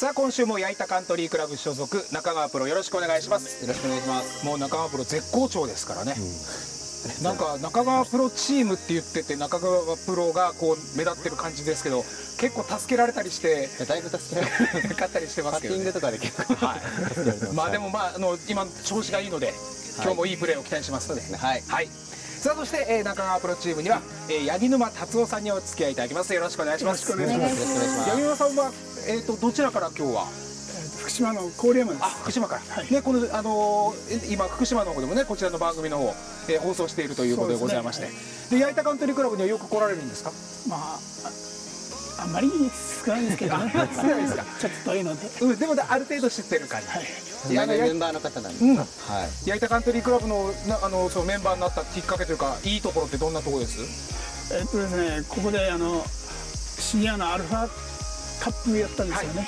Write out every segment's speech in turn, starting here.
さあ今週も矢板カントリークラブ所属中川プロよろしくお願いします。よろしくお願いします。もう中川プロ絶好調ですからね、なんか中川プロチームって言ってて中川プロがこう目立ってる感じですけど結構助けられたりしてだいぶ助けられる 勝ったりしてますけど、ね、パッティングとかで結構はい。まあでもまああの今調子がいいので今日もいいプレーを期待します。ので、そうですね。はい。はい。さあそして、えー、中川プロチームには、えー、八木沼達夫さんにお付き合いいただきます。よろしくお願いします。よろしくお願いします。よろしくお願いします。八木沼さんは、えー、とどちらから今日は？福島の郡山です。あ福島から、はい。ねこのあのー今福島の方でもねこちらの番組の方、えー放送しているということでございまして。そうで,、矢板カントリークラブにはよく来られるんですか？まあああんまり少ないんですけどね。あ少ないですか。ちょっと遠いので。うんでもある程度知ってる感じ、はい。いややメンバーの方なんで、うん。はい。矢板カントリークラブのなあのそのメンバーになったきっかけというかいいところってどんなところです？えっとですねここであのシニアのアルファカップやったんですよね、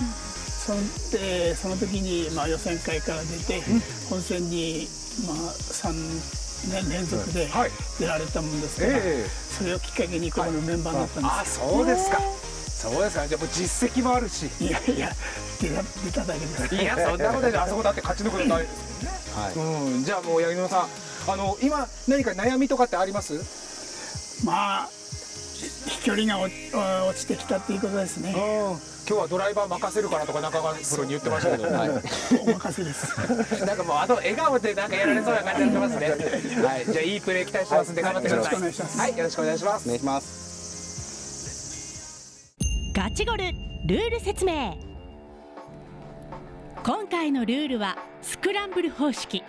そのでその時に、まあ、予選会から出て、本戦に、まあ、3年連続ではい。出られたもんですから、ええ。それをきっかけにここのメンバーになったんあですそうですか。そうですか。じゃあもう実績もあるし。いやいや出た出ただけです。いやそんなことであそこだって勝ち抜くことないですはい。もんね、うん、じゃあもう八木沼さんあの今何か悩みとかってあります？まあ飛距離が落ちてきたっていうことですね。今日はドライバー任せるからとか中川プロに言ってましたけど、はい。お任せです。なんかもうあと笑顔でなんかやられそうな感じになってますね。はい、じゃあいいプレー期待してますんで頑張ってください。よろしくお願い。はい、よろしくお願いします。お願いします。ガチゴルルール説明。今回のルールはスクランブル方式。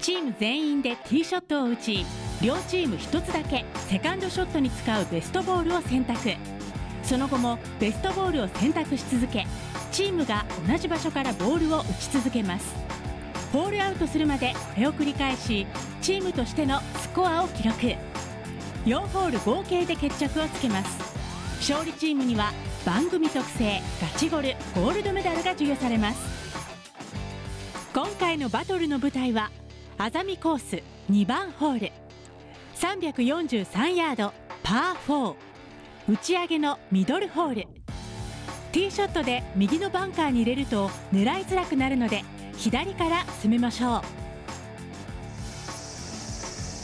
チーム全員でティーショットを打ち両チーム1つだけセカンドショットに使うベストボールを選択。その後もベストボールを選択し続けチームが同じ場所からボールを打ち続けます。ホールアウトするまでこれを繰り返しチームとしてのスコアを記録。4ホール合計で決着をつけます。勝利チームには番組特製ガチゴルゴールドメダルが授与されます。今回のバトルの舞台はあざみコース2番ホール。343ヤードパー4打ち上げのミドルホール。ティーショットで右のバンカーに入れると狙いづらくなるので左から攻めましょう。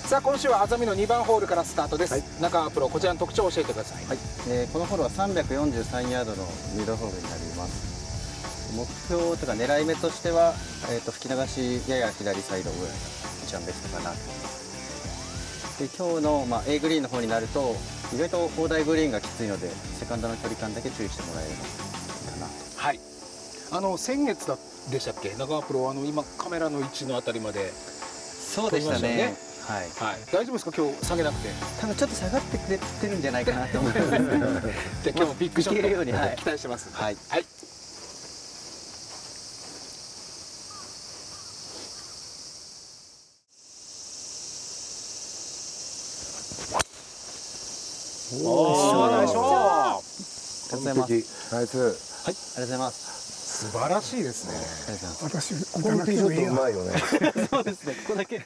さあ今週はあざみの2番ホールからスタートです。中川プロこちらの特徴を教えてください。はい、えーこのホールは343ヤードのミドルホールになります。目標とか狙い目としては、えー、と吹き流しやや左サイドぐらいが一番ベストかなと。思いますで今日の、まあ、A グリーンの方になると意外と砲台グリーンがきついのでセカンドの距離感だけ注意してもらえればいいかな。とはい。あの先月だでしたっけ？中川プロあの今カメラの位置のあたりまで、そうでしたね。はい。はい、大丈夫ですか？今日下げなくて。多分ちょっと下がってくれてるんじゃないかなと思います。じゃあ今日もビッグショット。いけるようにはい。期待してます。はい。はい。おー、ナイスショットありがとうございますナイス。ありがとうございます素晴らしいですね。ありがとうございます私このティーショットうまいよね。そうですね、ここだけ。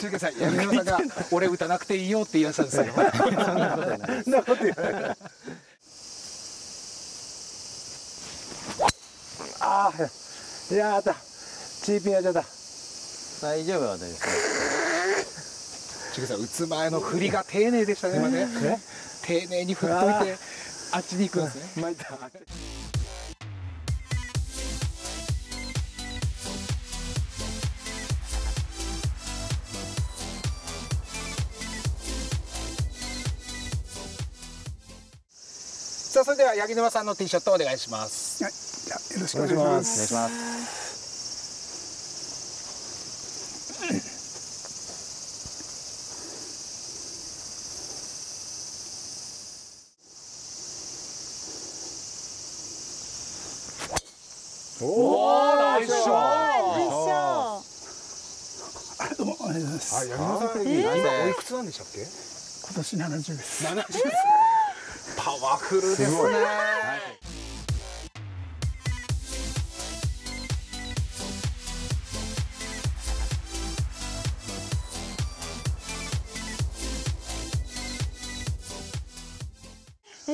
中継さん、矢野さんが俺歌なくていいよって言い出したんですよ。そんなことない。ああ、やだ。チーピンやっちゃった。大丈夫は大丈夫です。中継さん、打つ前の振りが丁寧でしたね、今ね。丁寧に振っといて、あっちに行くんですね。参った。さあ、それでは八木沼さんのティーショットをお願いします。よろしくお願いします。お願いします。おー、ナイスショットあどうもおはようございます、あ、八木沼さん、今おいくつなんでしたっけ今年70です70パワフルですね。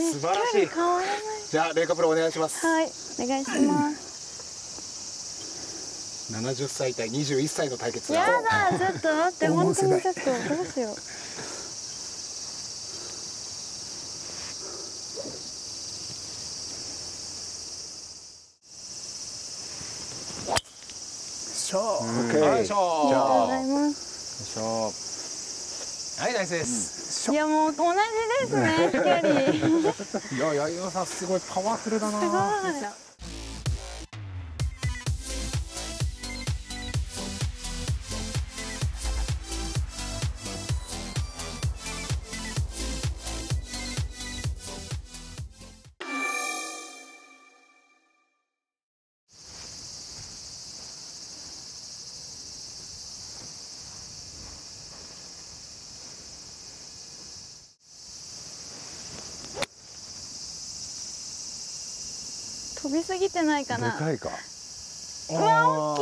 素晴らしい。距離変わらない。じゃあレイカプロお願いします。はいお願いします。70歳対21歳の対決。やだだちょっと待って本当にちょっとどうしよう。しょよいしょあ。りがとうございます。よいしはいナイスですいやもう同じですねいや八木野さんすごいパワフルだな。ごい飛びすぎてないかでなかいか。うわ大き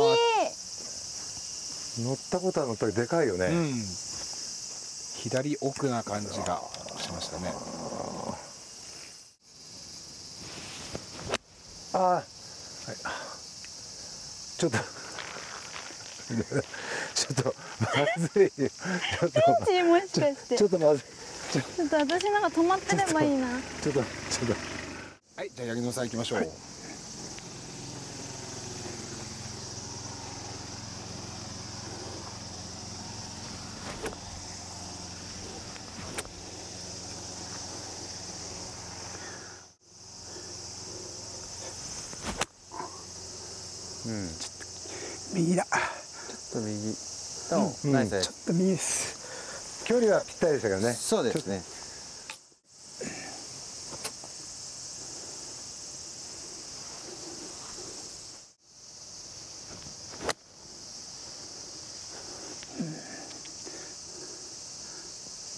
い。乗ったことは乗ったけどでかいよね、うん。左奥な感じがしましたね。ああ、はい、ちょっと。ちょっとまずい。よちょっとピンチもしかして。ちょっとまずい。ちょっと私なんか止まってればいいな。ちょっとちょっと。はいじゃあ八木野さん行きましょう、右だ。ょっと右と、うん。ちょすっと右です。距離はぴったりでしたけどね。そうですね。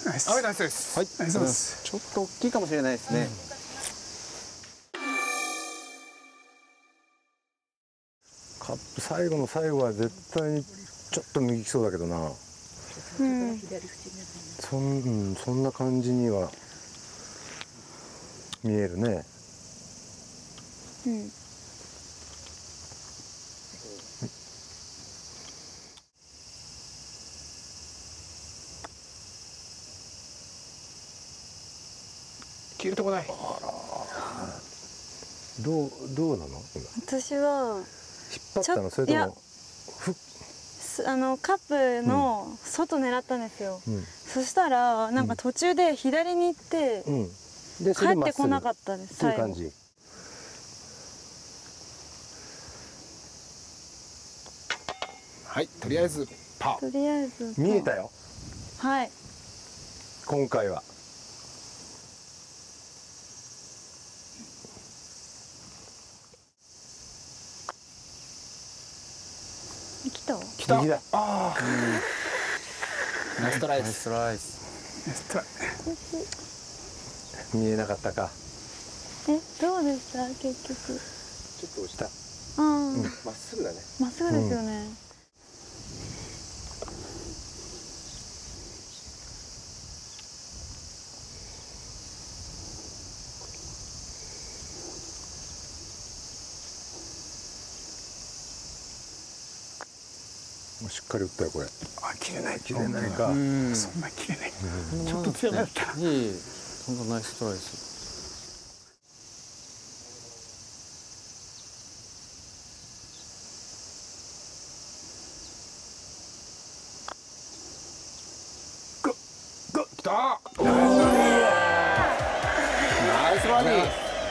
ナイス。はいナイスです。ちょっと大きいかもしれないですね、カップ最後の最後は絶対にちょっと右来そうだけどな。うんそん,、うん、そんな感じには見えるね。うん。消えるとこない。どうどうなの？今。私は引っ張ったの？それともあのカップの外狙ったんですよ、うん。そしたらなんか途中で左に行ってうん。帰ってこなかったですそういう感じ。はいとりあえずパー。とりあえず見えたよ。はい。今回は来た？来た。右だ。ああナイストライナイストライス。ナイストライ見えなかったか。えどうでした？結局。ちょっと落ちた。ああ、まっすぐだね。まっすぐですよね、もうしっかり打ったよこれ。あ切れない。切れないか。うん。そんな切れない。ちょっと強かった。いい本当ナイストライです。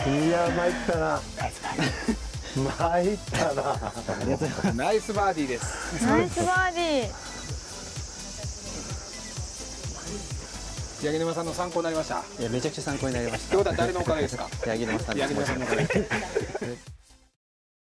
いや参ったな参ったな。ー ナイスバーディーです。ナイスバーディー。八木沼さんの参考になりました。いやめちゃくちゃ参考になりましってことは誰のおかげですか？た八木沼さん八木沼さんのおかげ